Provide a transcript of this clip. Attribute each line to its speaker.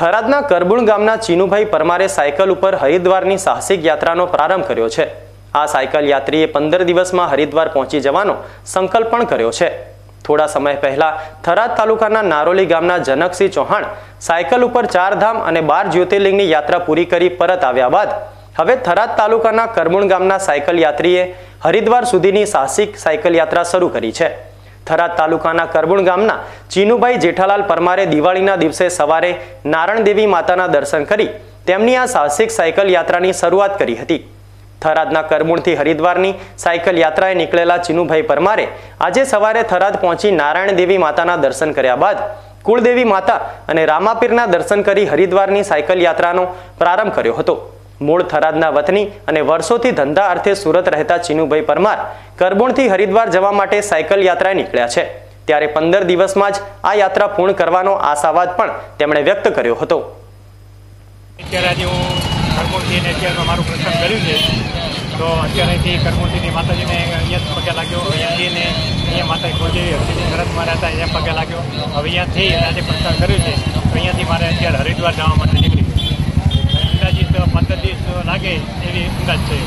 Speaker 1: થરાદના કરબુણ ગામના ચીનુભાઈ પરમારે સાયકલ ઉપર હરિદ્વારની સાહસિક યાત્રાનો પ્રારંભ કર્યો છે. આ સાયકલ યાત્રીએ પંદર દિવસમાં હરિદ્વાર પહોંચી જવાનો સંકલ્પ પણ કર્યો છે. થોડા સમય પહેલા થરાદ તાલુકાના નારોલી ગામના જનકસિંહ ચૌહાણ સાયકલ ઉપર ચારધામ અને બાર જ્યોતિર્લિંગની યાત્રા પૂરી કરી પરત આવ્યા બાદ હવે થરાદ તાલુકાના કરમુણ ગામના સાયકલ યાત્રીએ હરિદ્વાર સુધીની સાહસિક સાયકલ યાત્રા શરૂ કરી છે. થરાદ તાલુકાના કરબુણ ગામના ચીનુભાઈ જેઠાલાલ પરમારે દિવાળીના દિવસે સવારે નારણ દેવી માતાના દર્શન કરી તેમની આ સાહસિક સાયકલ યાત્રાની શરૂઆત કરી હતી. થરાદના કરમૂળથી હરિદ્વારની સાયકલ યાત્રાએ નીકળેલા ચીનુભાઈ પરમારે આજે સવારે થરાદ પહોંચી નારાયણ દેવી માતાના દર્શન કર્યા બાદ કુળદેવી માતા અને રામાપીરના દર્શન કરી હરિદ્વારની સાયકલ યાત્રાનો પ્રારંભ કર્યો હતો. મૂળ થરાદના વતની અને વર્ષોથી ધંધા અર્થે સુરત રહેતા ચીનુભાઈ પરમાર કરબુણથી હરિદ્વાર જવા માટે સાયકલ યાત્રાએ નીકળ્યા છે. ત્યારે પંદર દિવસમાં જ આ યાત્રા પૂર્ણ કરવાનો આશાવાદ પણ તેમણે વ્યક્ત કર્યો હતો.
Speaker 2: અત્યારે આજે હું કરમૂળથી ને અત્યારે મારું પ્રસ્થાન કર્યું છે. તો અત્યારેથી કરમૂળથી માતાજીને અહીંયા પગે લાગ્યો. અહીંયાથીને અહીંયા માતા કુળદેવી હરસિદ્ધિ મારા હતા, અહીંયા પગે લાગ્યો. હવે અહીંયાથી આજે પ્રસ્થાન કર્યું છે. તો અહીંયાથી મારે અત્યારે હરિદ્વાર જવા માટે નીકળી અંદાજિત પંદર દિવસ લાગે એવી અંદાજ છે.